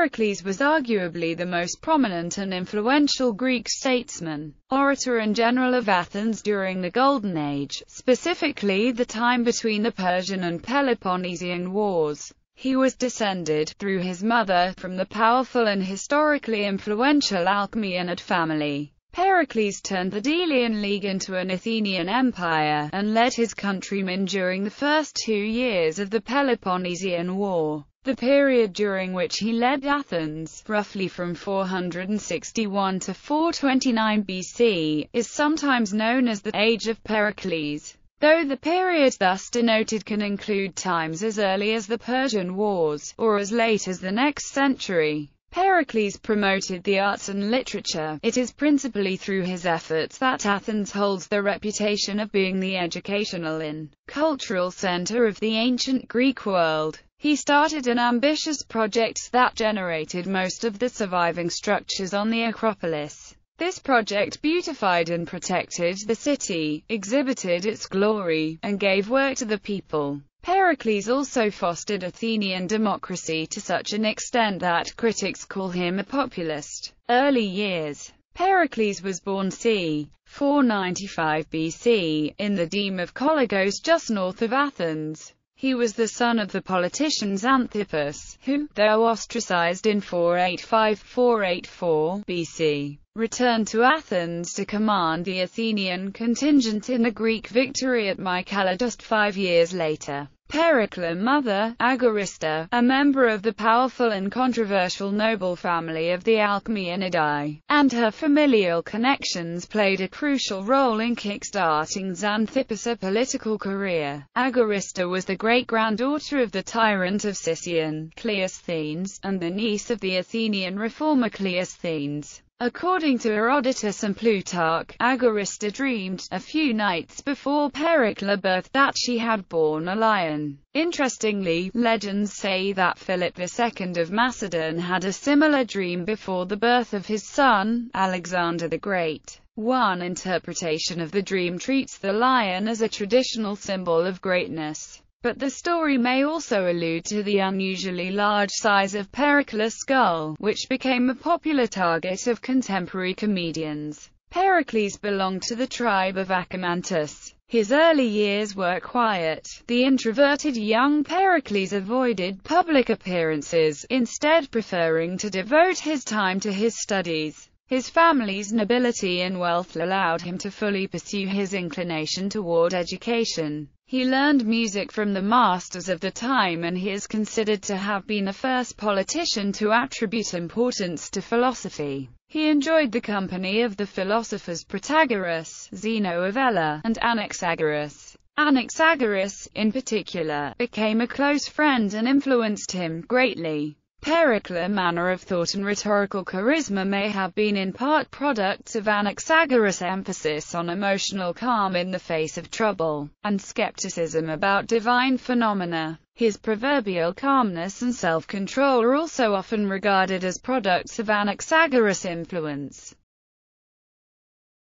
Pericles was arguably the most prominent and influential Greek statesman, orator and general of Athens during the Golden Age, specifically the time between the Persian and Peloponnesian Wars. He was descended, through his mother, from the powerful and historically influential Alcmaeonid family. Pericles turned the Delian League into an Athenian empire, and led his countrymen during the first two years of the Peloponnesian War. The period during which he led Athens, roughly from 461 to 429 BC, is sometimes known as the Age of Pericles. Though the period thus denoted can include times as early as the Persian Wars, or as late as the next century. Pericles promoted the arts and literature. It is principally through his efforts that Athens holds the reputation of being the educational and cultural center of the ancient Greek world. He started an ambitious project that generated most of the surviving structures on the Acropolis. This project beautified and protected the city, exhibited its glory, and gave work to the people. Pericles also fostered Athenian democracy to such an extent that critics call him a populist. Early years Pericles was born c. 495 BC, in the deme of Cholargos just north of Athens. He was the son of the politician Xanthippus, who, though ostracized in 485-484 BC, returned to Athens to command the Athenian contingent in the Greek victory at Mycale just five years later. Pericles' mother, Agarista, a member of the powerful and controversial noble family of the Alcmaeonidae, and her familial connections played a crucial role in kick-starting Xanthippus' political career. Agarista was the great-granddaughter of the tyrant of Sicyon, Cleisthenes, and the niece of the Athenian reformer Cleisthenes. According to Herodotus and Plutarch, Agarista dreamed, a few nights before Pericles' birth, that she had borne a lion. Interestingly, legends say that Philip II of Macedon had a similar dream before the birth of his son, Alexander the Great. One interpretation of the dream treats the lion as a traditional symbol of greatness. But the story may also allude to the unusually large size of Pericles' skull, which became a popular target of contemporary comedians. Pericles belonged to the tribe of Acamantis. His early years were quiet. The introverted young Pericles avoided public appearances, instead preferring to devote his time to his studies. His family's nobility and wealth allowed him to fully pursue his inclination toward education. He learned music from the masters of the time and he is considered to have been the first politician to attribute importance to philosophy. He enjoyed the company of the philosophers Protagoras, Zeno of Elea, and Anaxagoras. Anaxagoras, in particular, became a close friend and influenced him greatly. Pericles' manner of thought and rhetorical charisma may have been in part products of Anaxagoras' emphasis on emotional calm in the face of trouble, and skepticism about divine phenomena. His proverbial calmness and self-control are also often regarded as products of Anaxagoras' influence.